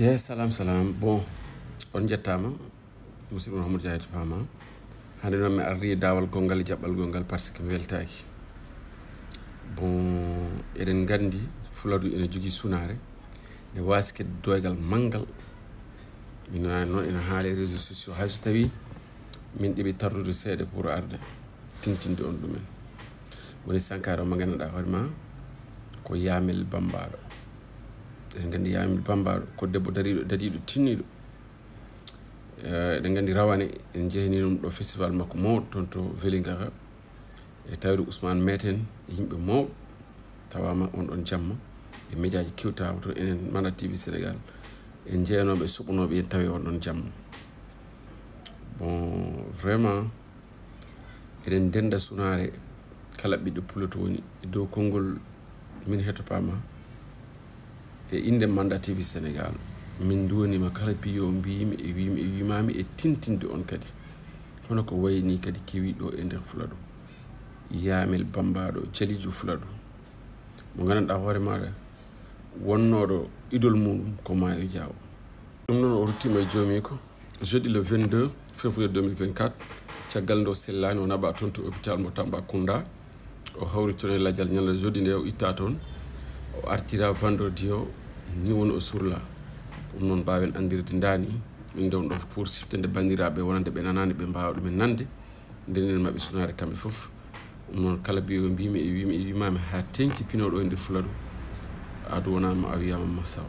ye salam salam. Bon on jettama. Musidɗo mahamadou diayeto fama hande noon mi ardi dawal golngal e jaɓɓalgol ngal par ce que mi weltaki. Bon eɗen gandi fuladu ene jogui sunare ne wasi kadi doygal manggal min nonani noon ene haale réseau sociaux. Hayso tawi min ɗiɓi tardude seeɗa pour arde tintinde on ɗumen. Woni sankara mo gandanɗa hoore ma ko yamel bambaɗo eɗen gandi yamil bambaɗo ko debbo dariɗo dadiɗo tinniɗo eh, eɗen gandi rawane en jeyani ɗum ɗo festival makko mawɗo toon to velingara e tawri ousmane meten e yimɓe mawɓe tawama on ɗon jamma. E médiaji kewtama toon enen mana tv sénégal. En jeyanoɓe suɓanoɓe en tawi on ɗon jamma. Bon vraiment eɗen denda sunare kala ɓiɗɗo pulo to woni. E dow konngol min hettopama e inde mandat tv sénégal. Min duwanima kala piyo mbimi e wimi e wimami e tintinde on kadi. Hono ko wayni kadi kewi ɗo e nder fuladu. Yamel bambaɗo calijo fuladu. Mo gandanɗa hoore maɗa wonnoɗo idol muɗum ko mayo diaw. Ɗum noon o ruttima e joomi ko jeudi le 22 février 2024 caggal nde o sellani o naɓa toon to hôpital mo tamba kounda o hawri toon e ladial ñalade jeudi nde o itta toon. O artira vendredi o ni woni o surla. Ɗum noon mbawen andirde ndani min nde ɗo pour siftinde bandiraɓe wonande ɓe nanani ɓe mbawa ɗumen nande. Ndenen maɓe sunare kamɓe foof ɗum noon kala mbiyo mbimi e wimi e wimami ha tengti pinoɗo e nder fula ɗo adu wonama a wiyama masawa